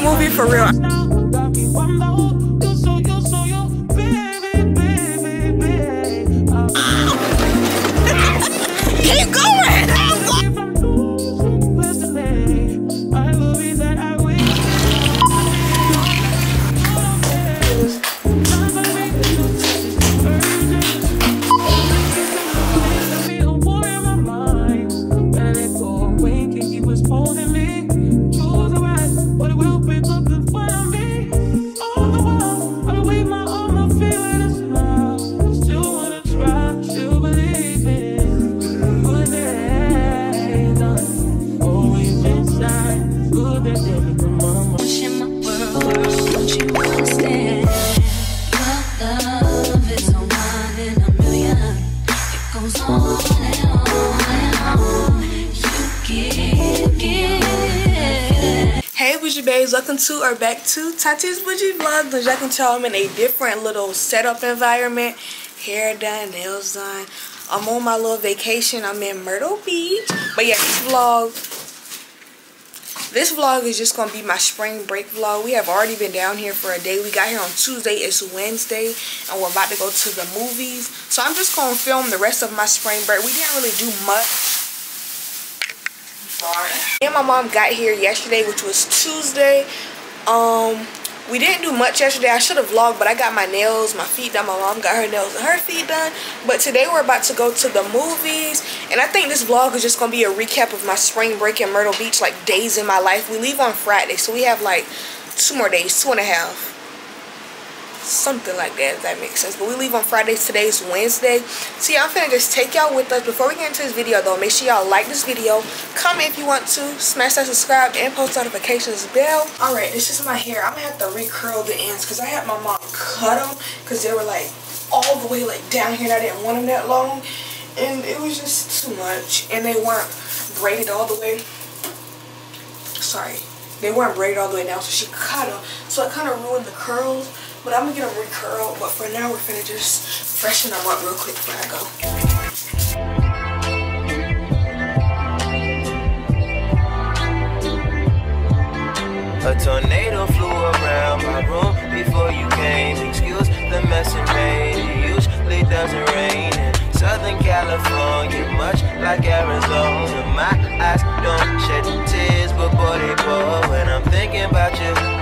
Movie for real. To or back to Tati's Bouji Vlog. As y'all can tell, I'm in a different little setup environment. Hair done, nails done. I'm on my little vacation. I'm in Myrtle Beach. But yeah, this vlog, this vlog is just going to be my spring break vlog. We have already been down here for a day. We got here on Tuesday. It's Wednesday. And we're about to go to the movies. So I'm just going to film the rest of my spring break. We didn't really do much. Me and my mom got here yesterday, which was Tuesday. Um, we didn't do much yesterday. I should have vlogged, but I got my nails, my feet done. My mom got her nails and her feet done. But today we're about to go to the movies. And I think this vlog is just going to be a recap of my spring break in Myrtle Beach, like days in my life. We leave on Friday, so we have like two more days, two and a half something like that if that makes sense. But we leave on fridays. Today's wednesday. So yeah i'm finna just take y'all with us. Before we get into this video though make sure y'all like this video. Comment if you want to. Smash that subscribe and post notifications bell. All right this is my hair. I'm gonna have to recurl the ends because i had my mom cut them because they were like all the way like down here and i didn't want them that long. And it was just too much. And they weren't braided all the way. Sorry. They weren't braided all the way down so she cut them so it kind of ruined the curls but I'm gonna get them recurled. But for now, we're gonna just freshen them up real quick before I go. A tornado flew around my room before you came. Excuse the mess it made. It usually doesn't rain in Southern California, much like Arizona. My eyes don't shed tears, but boy they pour when I'm thinking about you.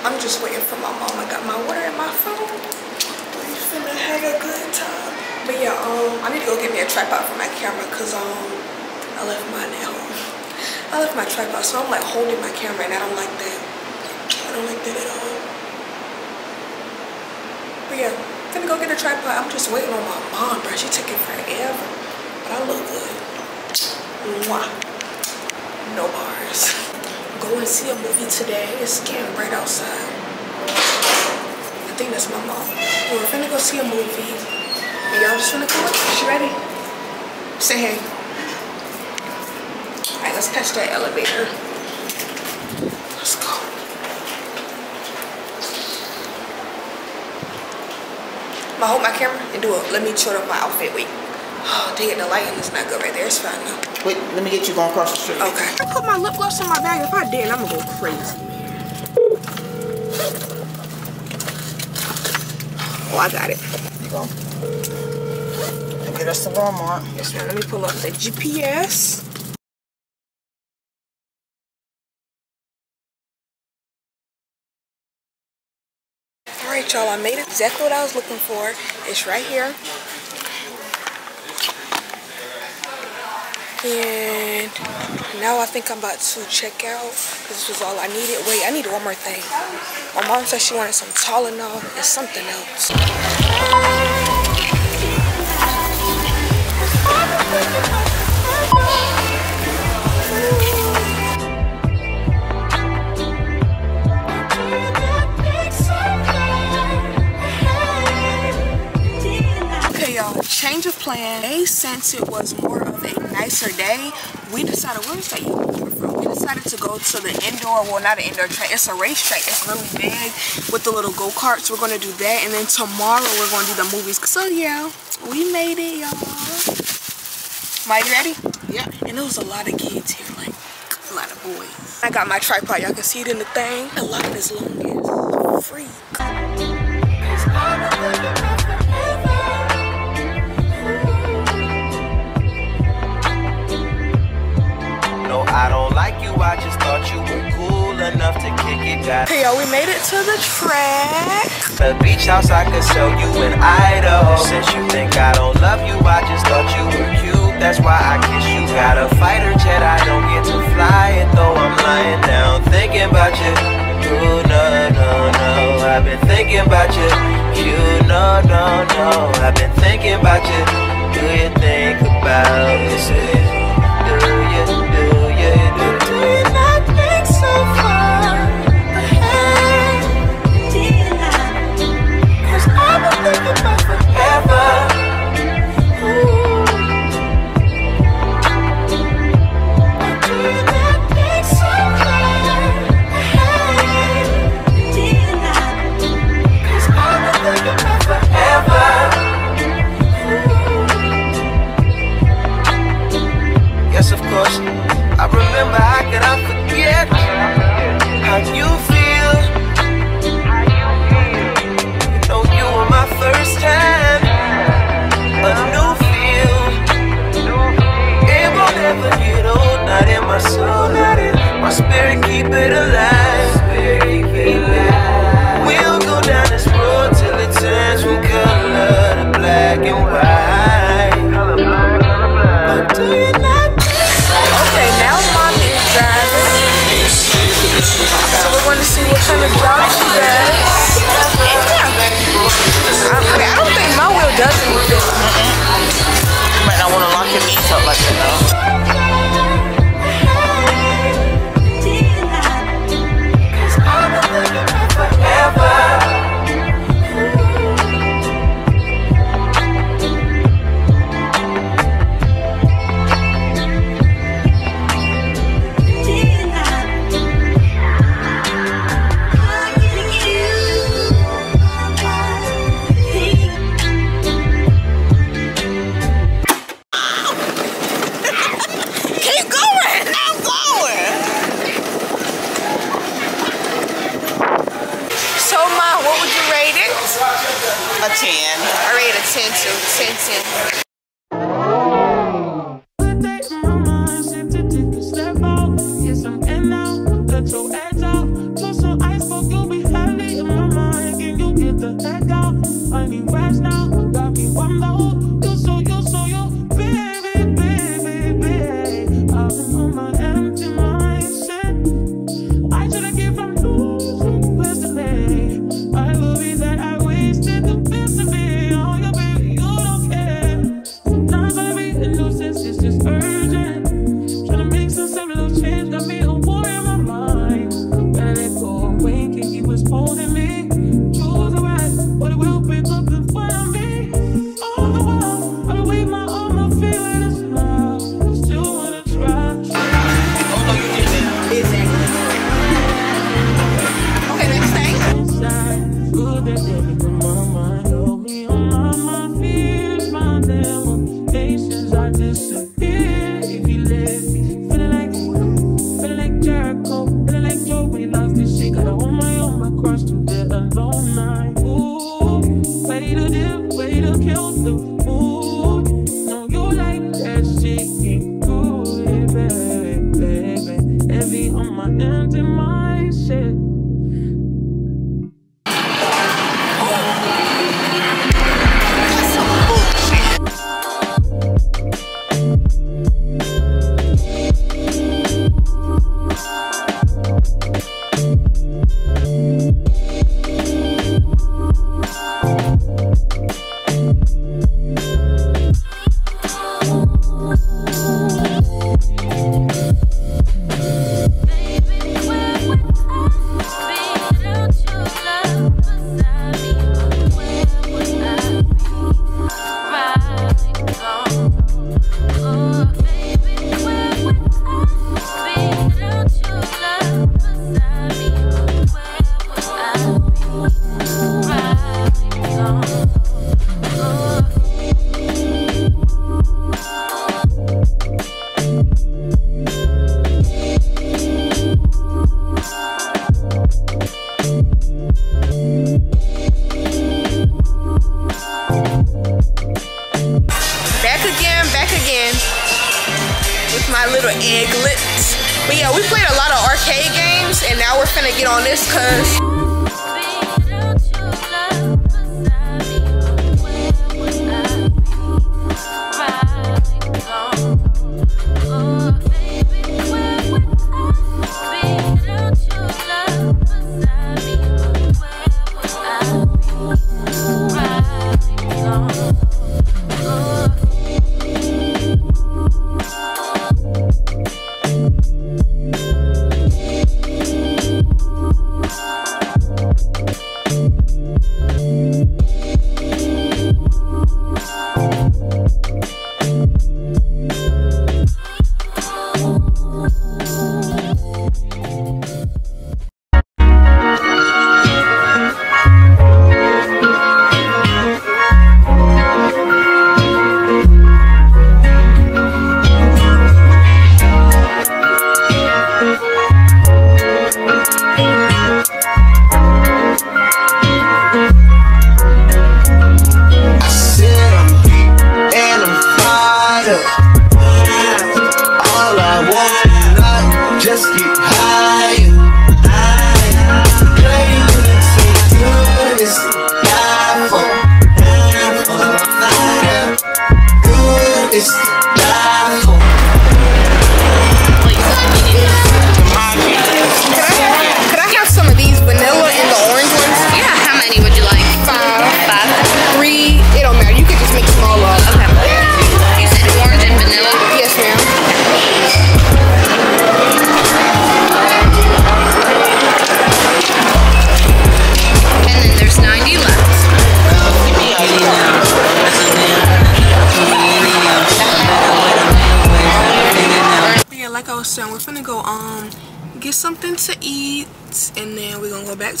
I'm just waiting for my mom. I got my water in my phone. We finna have a good time. But yeah, um, I need to go get me a tripod for my camera because um, I left mine at home. I left my tripod, so I'm like holding my camera and I don't like that. I don't like that at all. But yeah, finna go get a tripod. I'm just waiting on my mom, bro. She taking forever. But I look good. Mwah. No bars go and see a movie today. It's getting bright outside. I think that's my mom. We're finna go see a movie. Y'all just finna come up. She ready? Say hey. Alright, let's catch that elevator. Let's go. I'm hold my camera and do it. Let me short up my outfit. Wait. Oh, dang it, the lighting is not good right there. It's fine now. Wait, let me get you going across the street. Okay. I put my lip gloss in my bag. If I didn't, I'm gonna go crazy, man. Oh, I got it. There you go. And get us to Walmart. Yes, ma'am. Let me pull up the GPS. All right, y'all. I made exactly what I was looking for. It's right here. and now I think I'm about to check out this was all I needed. Wait, I need one more thing. My mom said she wanted some Tylenol and something else. Okay, y'all, change of plan. They since it was more of a day, we decided where is that you from? We decided to go to the indoor, well not an indoor track, it's a racetrack. It's really big with the little go-karts. We're gonna do that and then tomorrow we're gonna do the movies. So yeah, we made it y'all. You ready? Yeah. And there was a lot of kids here, like a lot of boys. I got my tripod, y'all can see it in the thing. A lot of this long is free. I don't like you, I just thought you were cool enough to kick it. Got Okay, y'all, we made it to the track. The beach house I could sell you in Idaho. Since you think I don't love you, I just thought you were cute. That's why I kiss you. Got a fighter jet, I don't get to fly it though I'm lying down thinking about you. Ooh, no, no, no. I've been thinking about you. You, no, no, no. I've been thinking about you. Do you think about this?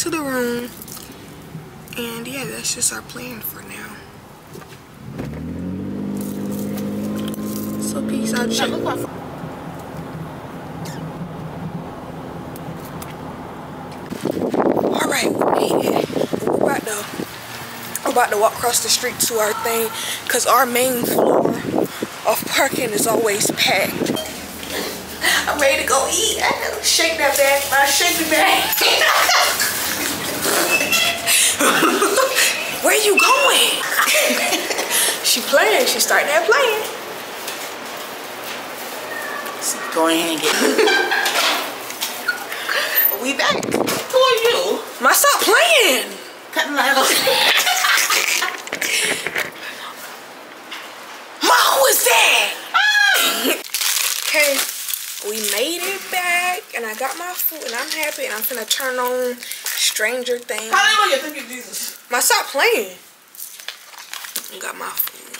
We're gonna go back to the room. And yeah, that's just our plan for now. So peace out. Check. Alright, we made it. We're about to we're about to walk across the street to our thing because our main floor of parking is always packed. I'm ready to go eat. I shake that bag. I shake the bag. Where you going? she playing. She starting that playing. Go ahead and get We back. Who are you? My stop playing. Cutting a Ma, who is that? Ah! okay, we made it back, and I got my food, and I'm happy, and I'm gonna turn on Stranger Things. Hallelujah, thank you, Jesus. Ma, stop playing. I got my.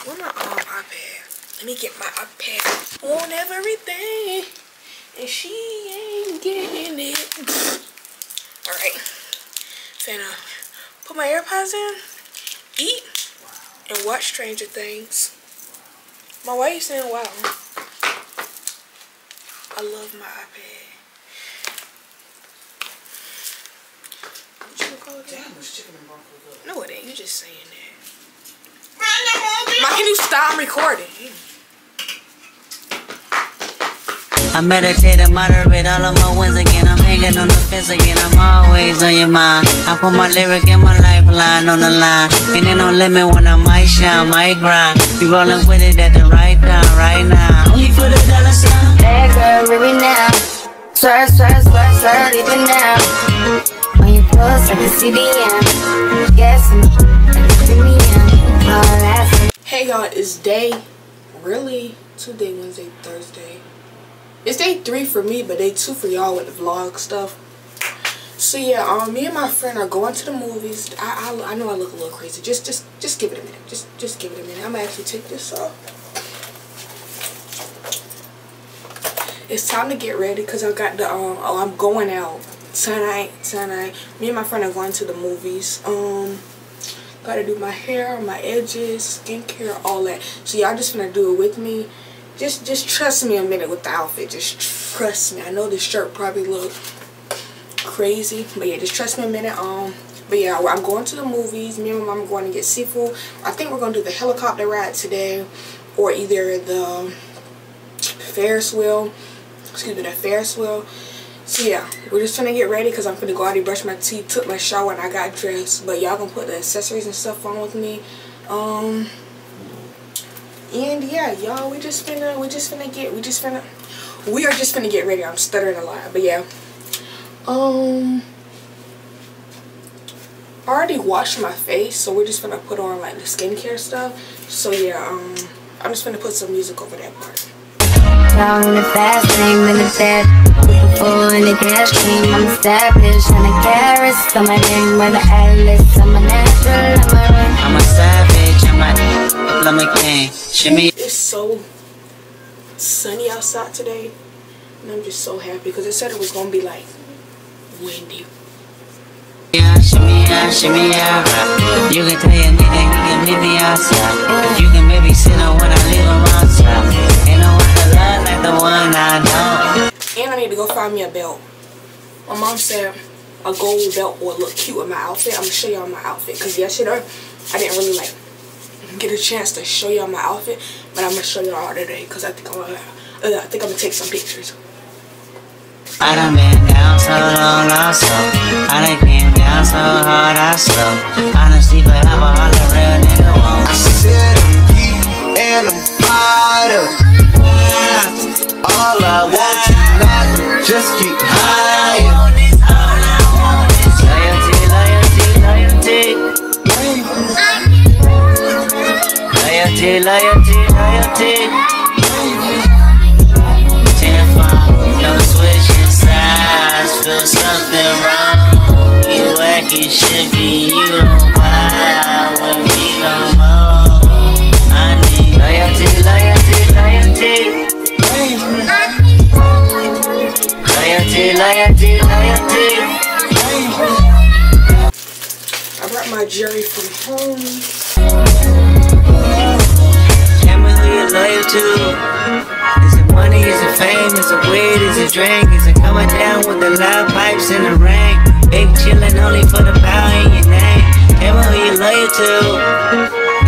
Where my um, iPad? Let me get my iPad. on everything, and she ain't getting it. All right, finna put my AirPods in, eat, and watch Stranger Things. My you saying wow? I love my iPad. What you gonna call it? Damn, this chicken and broccoli good. No, it ain't. You just saying that. Ma, can you stop recording? I meditate and moderate all of my wins again. I'm hanging on the fence again. I'm always on your mind. I put my lyric and my lifeline on the line. And ain't no limit when I might shine, might grind. Be rolling with it at the right time, right now. Only for the dollar sign. Hey girl, baby now. Swear, swear, swear, swear, even now. When you can see the end. Yes, I can see Hey y'all, it's day really Tuesday, Wednesday, Thursday. It's day three for me, but day two for y'all with the vlog stuff. So yeah, um, me and my friend are going to the movies. I, I I know I look a little crazy. Just just just give it a minute. Just just give it a minute. I'm gonna actually take this off. It's time to get ready because I got the um. Oh, I'm going out tonight. Tonight, me and my friend are going to the movies. Um. Gotta do my hair, my edges, skincare, all that. So y'all just gonna do it with me. Just just trust me a minute with the outfit. Just trust me. I know this shirt probably look crazy, but yeah, just trust me a minute. Um, But yeah, I'm going to the movies. Me and my mom are going to get seafood. I think we're to do the helicopter ride today. Or either the Ferris wheel. Excuse me, the Ferris wheel. So yeah, we're just trying to get ready because I'm gonna go out and brush my teeth, took my shower, and I got dressed. But y'all gonna put the accessories and stuff on with me. Um, and yeah, y'all, we just finna, we just finna get, we just finna, we are just finna get ready. I'm stuttering a lot, but yeah. Um, I already washed my face, so we're just gonna put on like the skincare stuff. So yeah, um, I'm just gonna put some music over that part. Down in the fast lane, in the bed. Full in the gas cream, I'm established. And the carrots, I'm a name with the atlas. I'm a natural, I'm a I'm a savage, I'm a plumber king. Shimmy, It's so sunny outside today, and I'm just so happy because it said it was gonna be like windy. yeah, shimmy, yeah, shimmy, yeah. right. You can tell your nigga you can meet me outside. You can maybe sit on when I leave him outside. Ain't no other love like the one I know. And I need to go find me a belt. My mom said a gold belt would look cute with my outfit. I'm gonna show y'all my outfit because yesterday I didn't really like get a chance to show y'all my outfit, but I'm gonna show y'all today because I think I'm gonna, uh, I think I'm gonna take some pictures. I done been down so long, lost so I done came down so hard, I slow. Honesty forever, all a real nigga won't. I said I'm geek and I'm fired up. All I want tonight, just keep higher. Loyalty, loyalty, loyalty. Loyalty, loyalty, loyalty. Tenfold, no switching sides, feel something wrong. You act you should be, you Jewelry from home. Tell me who you're loyal to. Is it money? Is it fame? Is it weed? Is it drink? Is it coming down with the loud pipes in the rain? Big chillin' only for the power in your name. Tell me who you're loyal to.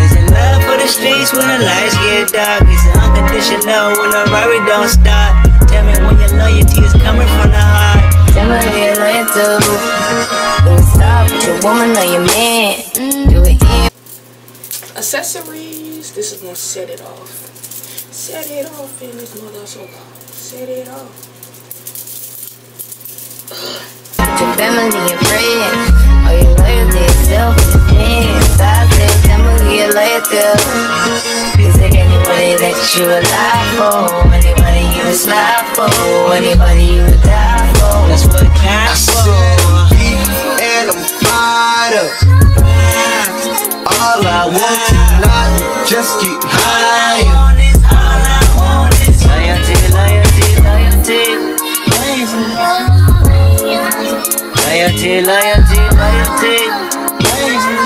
Is it love for the streets when the lights get dark? Is it unconditional when the robbery don't start? Tell me when your loyalty is coming from the heart. Tell me who you're loyal to. Don't stop with your woman or your man. Mm, do it in. Accessories. This is gonna set it off. Set it off in this mother so loud. Set it off. your family and friends. Are you loyal to yourself and your friends? I said, tell me who you're loyal to. Is it anybody that you would lie for? Anybody you would slide for? Anybody you would die for? That's what I counts said for. Up. All I want tonight, just get higher. Loyalty, loyalty, loyalty. Loyalty.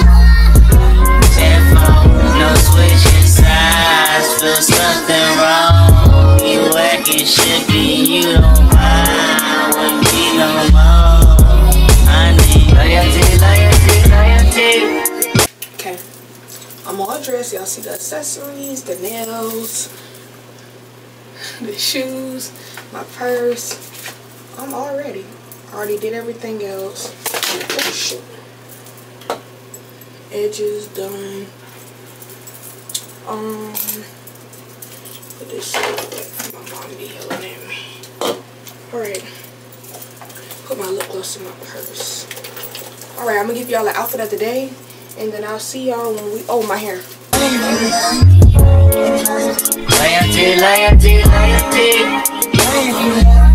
Tenfold, no switching sides, feel something wrong. You act it should you don't all dressed. Y'all see the accessories, the nails, the shoes, my purse. I'm all ready. I Already did everything else. Oh shit. Edges done. Um put this shit. My mom be yelling at me. Alright. Put my lip gloss in my purse. Alright, I'm gonna give y'all the outfit of the day. And then I'll see y'all when we oh my hair. Loyalty, loyalty, loyalty.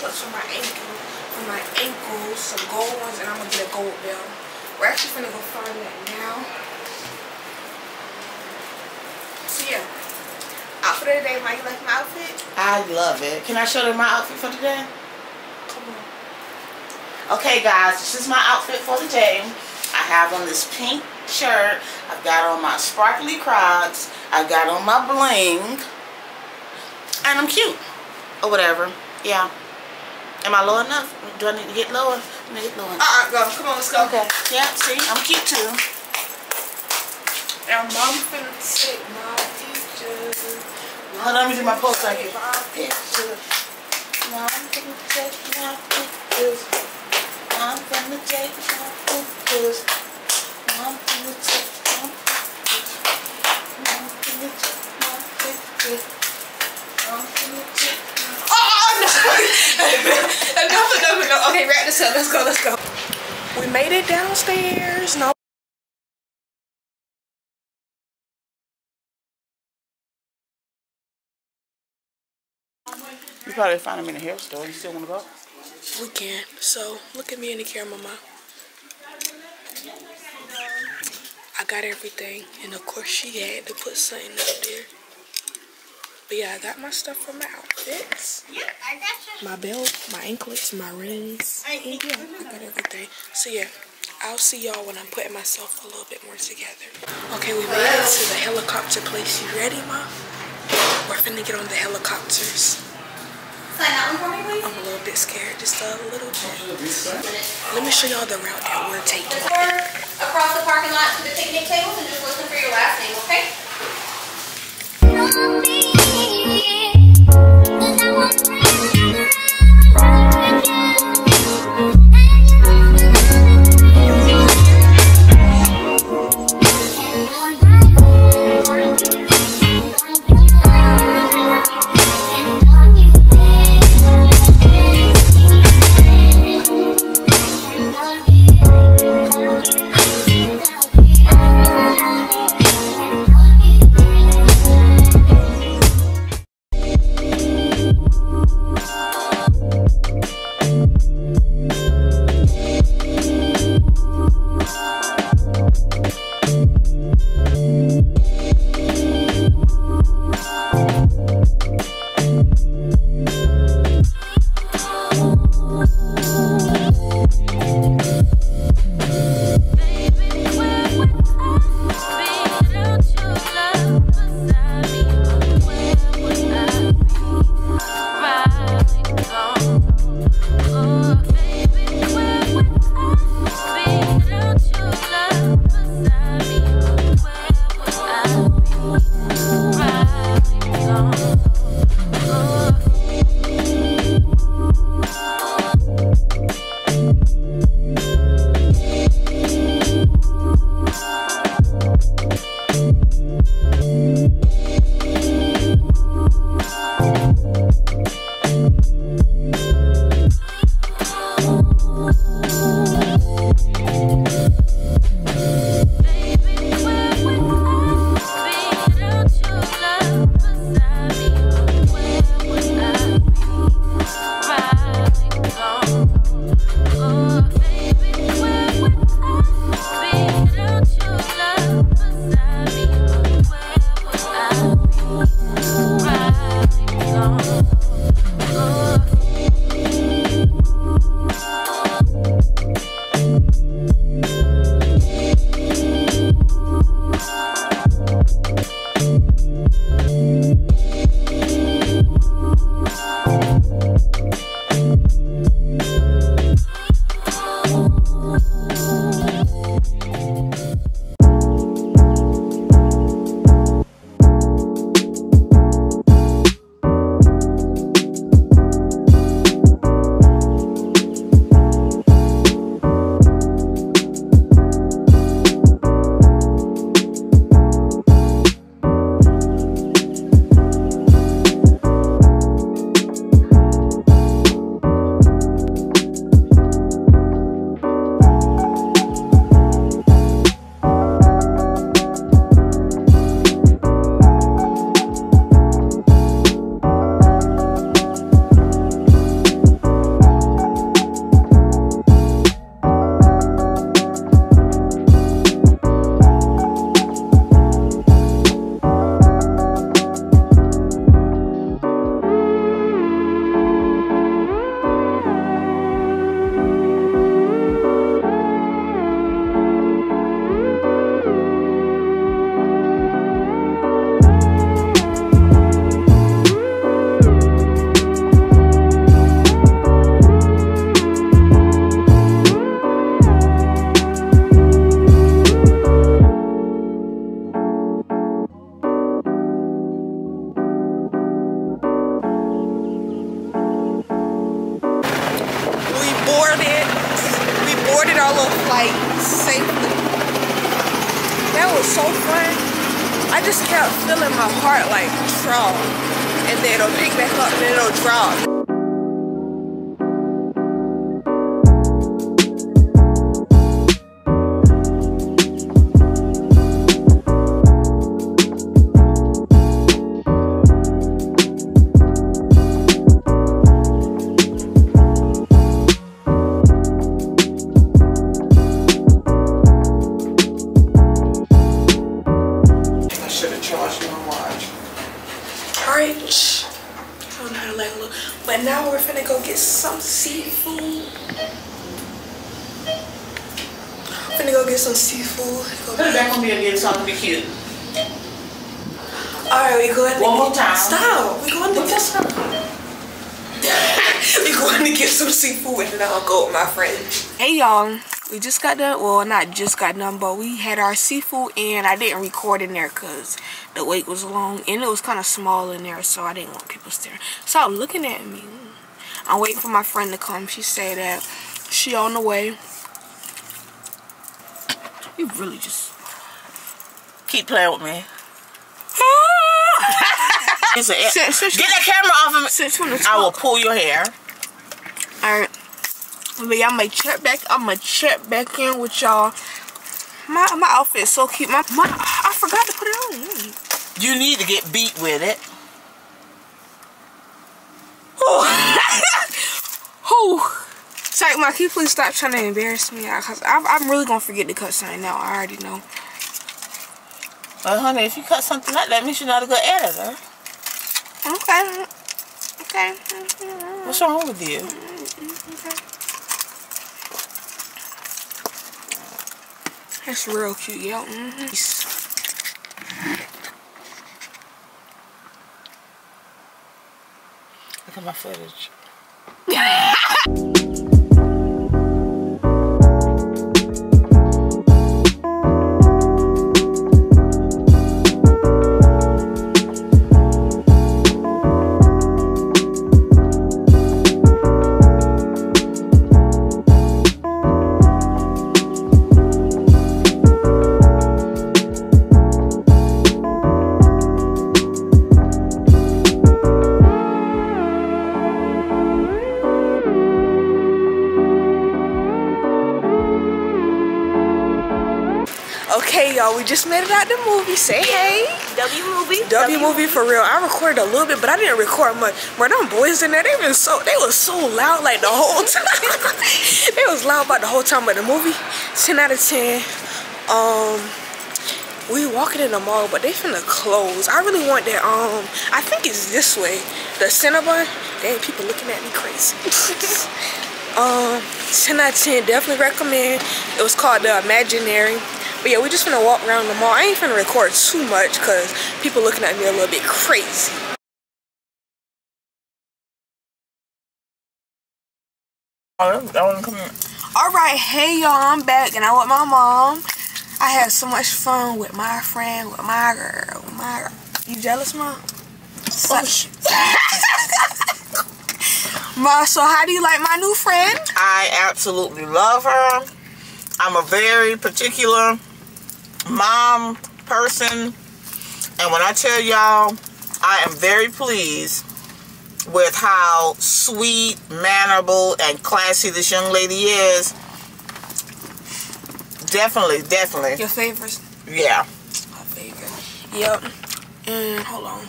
Anklets for my ankle. for my ankles, some gold ones, and I'm gonna get a gold bell. We're actually gonna go find that now. So yeah, outfit of the day. Mike, you like my outfit? I love it. Can I show them my outfit for today? Come on. Okay, guys, this is my outfit for the day. I have on this pink shirt. I've got on my sparkly Crocs. I've got on my bling. And I'm cute. Or whatever. Yeah. Am I low enough? Do I need to get lower? I need to get lower. Uh-uh, go. Come on, let's go. Okay. Yeah, see? I'm cute too. And mom finna take my pictures. Hold on, let me do my post right here. My picture. Now I'm gonna take my pictures. I'm gonna take my pictures. I'm gonna Okay, wrap this up. Let's go. Let's go. We made it downstairs. No. You probably find him in a hair store. You still wanna go? We can. So look at me in the camera, mama. Um, I got everything, and of course she had to put something up there. But yeah, I got my stuff for my outfits. Yep, I got you. My belt, my anklets, my rings. And yeah, I got everything. So yeah, I'll see y'all when I'm putting myself a little bit more together. Okay, we made it to the helicopter place. You ready, ma? We're finna get on the helicopters. Sign that one for me, please. I'm a little bit scared, just a little bit. Let me show y'all the route that we're taking. Or across the parking lot to the picnic tables and just listen for your last name, okay? Thank and then it'll pick back up, and then it'll drop. We just got done. Well, not just got done, but we had our seafood and I didn't record in there because the wait was long and it was kind of small in there, so I didn't want people staring. Stop looking at me. I'm waiting for my friend to come. She said that she on the way. You really just. Keep playing with me. Since- since Get that camera off of me. I will pull your hair. Alright. But yeah, I'm gonna check back. I'm gonna check back in with y'all. My my outfit is so cute. My my I forgot to put it on. You need to get beat with it. Oh. Oh. Sorry, my can you please stop trying to embarrass me? Cause I'm, I'm really gonna forget to cut something out. I already know. Well, honey, if you cut something out, that means you're not a good editor. Okay. Okay. What's wrong with you? That's real cute, yo. Mm-hmm. Look at my footage. Okay, y'all, we just made it out the movie. Say hey. W movie. W movie for real. I recorded a little bit, but I didn't record much. Bro, them boys in there, they been so they was so loud like the whole time. they was loud about the whole time, of the movie, 10 out of 10. Um we walking in the mall, but they finna close. I really want that, um, I think it's this way. The Cinnabon. Dang, people looking at me crazy. um, 10 out of 10, definitely recommend. It was called The Imaginary. But yeah, we're just gonna walk around the mall. I ain't finna record too much because people looking at me a little bit crazy. Oh, that one come in. Alright, hey y'all, I'm back and I'm with my mom. I had so much fun with my friend, with my girl, with my girl. You jealous, mom? Such. Ma, so how do you like my new friend? I absolutely love her. I'm a very particular mom person. And when I tell y'all, I am very pleased with how sweet, mannerable, and classy this young lady is. Definitely, definitely. Your favorites? Yeah. My favorite. Yep. And hold on.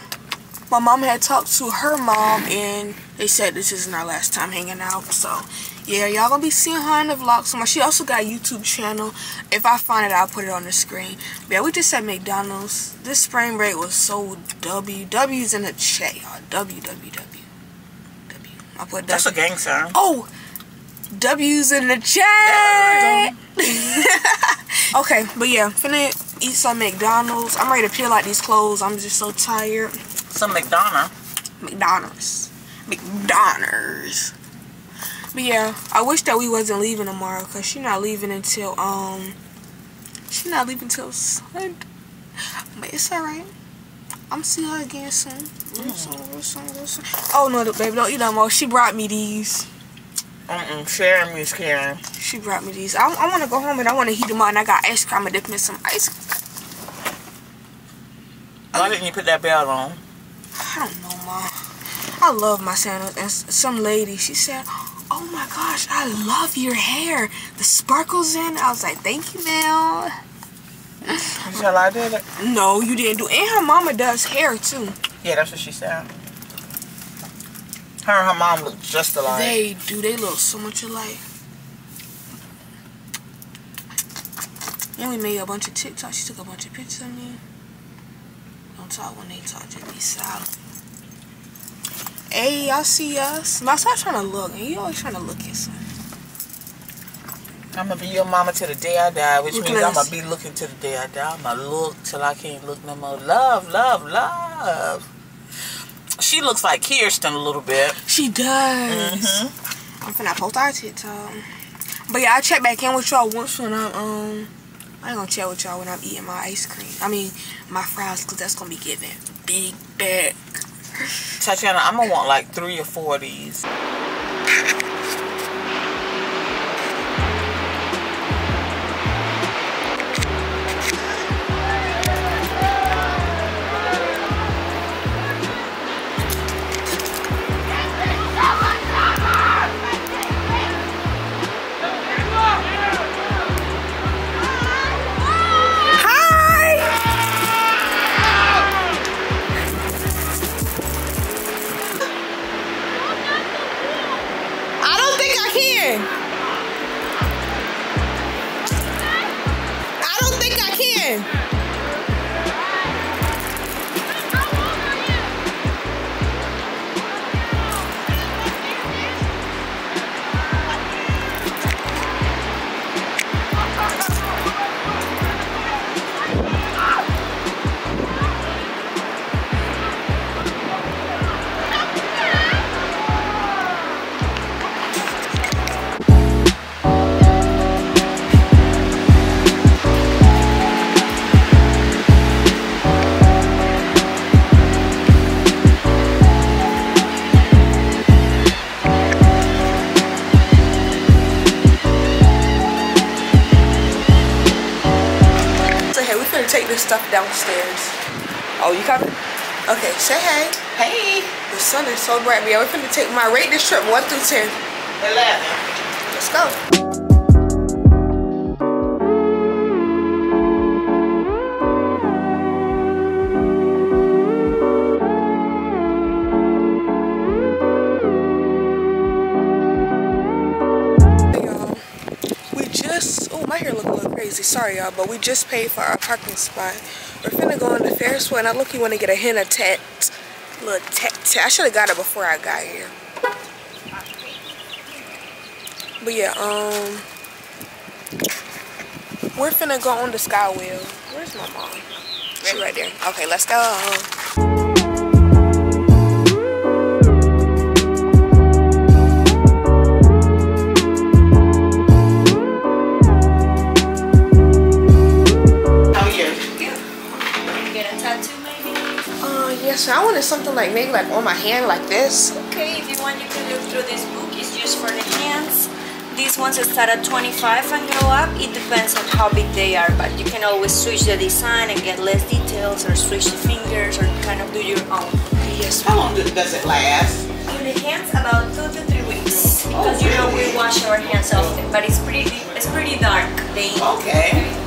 My mom had talked to her mom and they said this isn't our last time hanging out. So yeah, y'all gonna be seeing her in the vlog somewhere. She also got a YouTube channel. If I find it, I'll put it on the screen. But yeah, we just at McDonald's. This spring break was so W. W's in the chat, y'all. W, W, W. W. I put That's a gang sign. Oh! W's in the chat! okay, but yeah, finna eat some McDonald's. I'm ready to peel out these clothes. I'm just so tired. Some McDonough. McDonald's. McDonald's. But yeah, I wish that we wasn't leaving tomorrow because she not leaving until, um, she not leaving until Sunday. But it's alright. I'm see her again soon. Real soon, real soon, real soon. Oh no, baby, don't eat no more. She brought me these. Mm-mm. Sharing means caring. She brought me these. I, I want to go home and I want to heat them up. And I got ice cream. I'm gonna dip in some ice. Why didn't you put that belt on? I don't know, mom. I love my sandals. And some lady, she said, "Oh my gosh, I love your hair. The sparkles in." I was like, "Thank you, Mel. Shall I did it? No, you didn't do. And her mama does hair too. Yeah, that's what she said. Her and her mom look just alike. They do. They look so much alike. And we made a bunch of TikToks. She took a bunch of pictures of me. Don't talk when they talk. Just be silent. Hey, y'all see us? Now stop trying to look. and You always trying to look at something. I'm gonna be your mama till the day I die, which means I'm gonna be looking till the day I die. I'm gonna look till I can't look no more. Love, love, love. She looks like Kirsten a little bit. She does. Mm-hmm. I'm finna post our TikTok. But yeah, I'll check back in with y'all once when I'm, um, I ain't gonna chat with y'all when I'm eating my ice cream. I mean, my fries, because that's gonna be giving big back. Tatiana, I'm gonna want like three or four of these. Stuff downstairs. Oh, you coming? Okay, say hey. Hey, The sun is so bright. Yeah, we're going to take my rate this trip one through ten. eleven. Let's go. Crazy. Sorry, y'all, but we just paid for our parking spot. We're finna go on the Ferris wheel, and I look you want to get a henna tat. Little tat. I should have got it before I got here. But yeah, um, we're finna go on the sky wheel. Where's my mom? She right there. Okay, let's go. Yes, I wanted something like maybe like on my hand like this. Okay, if you want you can look through this book. It's just for the hands. These ones start at 25 and go up. It depends on how big they are, but you can always switch the design and get less details or switch the fingers or kind of do your own. Yes, How long do- does it last? In the hands, about two to three weeks. Oh, because you know we wash our hands often, but it's pretty it's pretty dark. They Okay.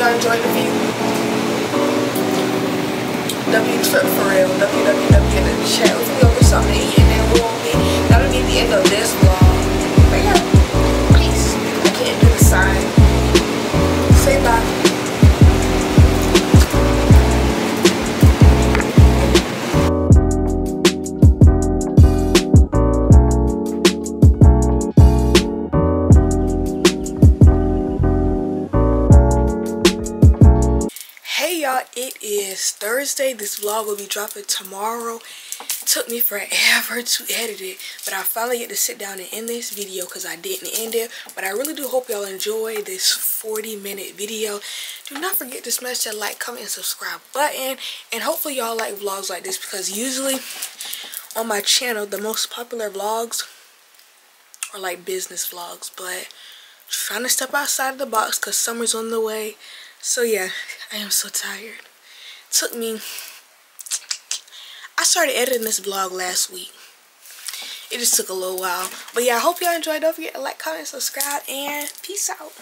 Y'all enjoyed the view. W trip for real. www in the chat. Gonna go get something to eat and then we'll be. That'll be the end of this vlog. But yeah, peace. I can't do the sign. This vlog will be dropping tomorrow. It took me forever to edit it, but I finally get to sit down and end this video because I didn't end it. But I really do hope y'all enjoy this 40 minute video. Do not forget to smash that like, comment, and subscribe button. And hopefully y'all like vlogs like this because usually on my channel, the most popular vlogs are like business vlogs. But trying to step outside of the box because summer's on the way. So yeah, I am so tired. Took me. I started editing this vlog last week. It just took a little while. But yeah, I hope y'all enjoyed. Don't forget to like, comment, subscribe, and peace out.